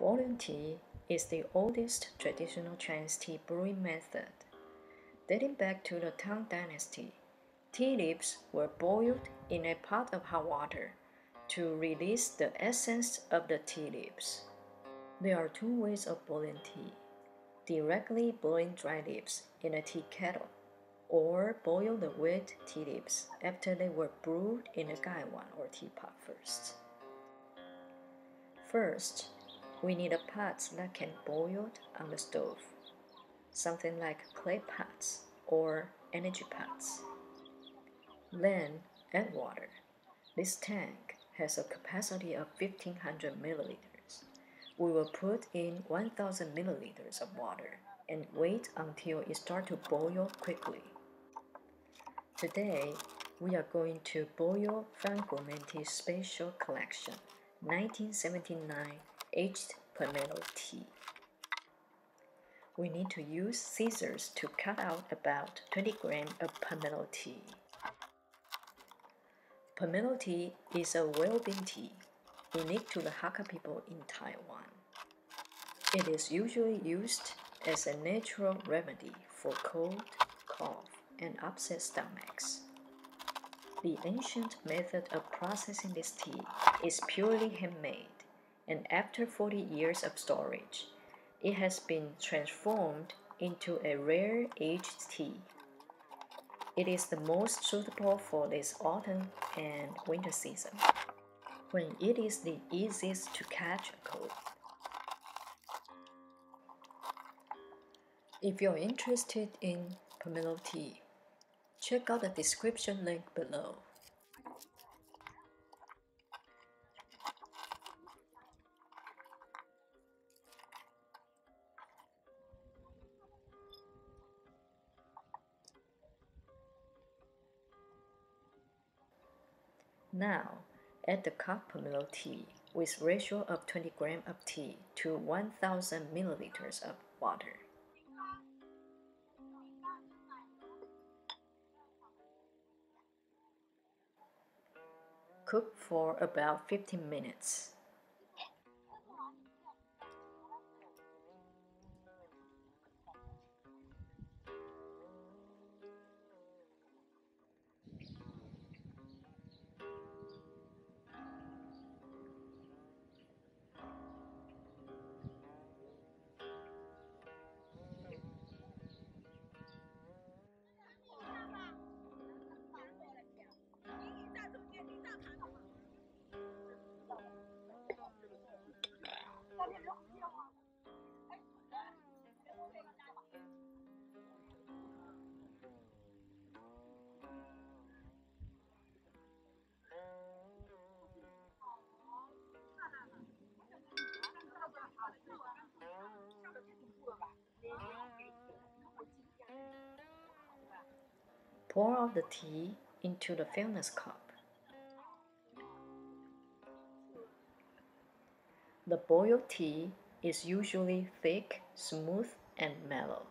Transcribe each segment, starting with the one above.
Boiling tea is the oldest traditional Chinese tea brewing method. Dating back to the Tang Dynasty, tea leaves were boiled in a pot of hot water to release the essence of the tea leaves. There are two ways of boiling tea directly boiling dry leaves in a tea kettle, or boil the wet tea leaves after they were brewed in a gaiwan or teapot first. First, we need a pot that can boil on the stove, something like clay pots or energy pots. Then add water. This tank has a capacity of 1500 milliliters. We will put in 1000 milliliters of water and wait until it starts to boil quickly. Today, we are going to boil Fang Gourmet Tea's Special Collection 1979 aged pomelo tea. We need to use scissors to cut out about 20 grams of pomelo tea. Pomelo tea is a well-being tea, unique to the Hakka people in Taiwan. It is usually used as a natural remedy for cold, cough, and upset stomachs. The ancient method of processing this tea is purely handmade and after 40 years of storage, it has been transformed into a rare aged tea. It is the most suitable for this autumn and winter season, when it is the easiest to catch a cold. If you're interested in pomelo tea, check out the description link below. Now, add the cup pomelo tea with ratio of 20 gram of tea to 1000 milliliters of water. Cook for about 15 minutes. Pour out the tea into the fairness cup. The boiled tea is usually thick, smooth, and mellow.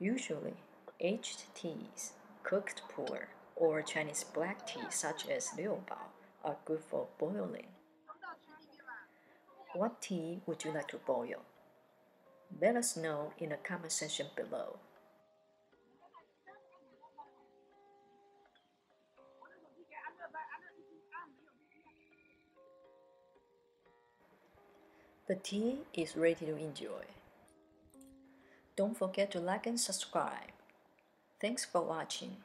Usually, aged teas, cooked pu'er, or Chinese black tea such as liu bao are good for boiling. What tea would you like to boil? Let us know in the comment section below. The tea is ready to enjoy. Don't forget to like and subscribe. Thanks for watching.